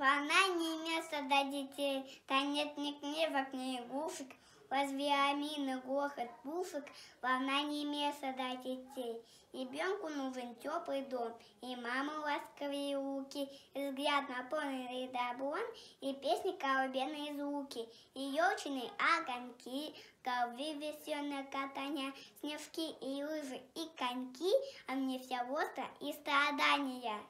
Волна не место для детей, там нет ни книжек, ни игрушек. Разве амины, грохот, пушек, волна не место для детей. Ребенку нужен теплый дом, и мамы ласковые руки, и взгляд наполненный добром, и песни колыбельные звуки, и елчные огоньки, ковры веселое катания, снежки и лыжи, и коньки, а мне вся остро и страдания.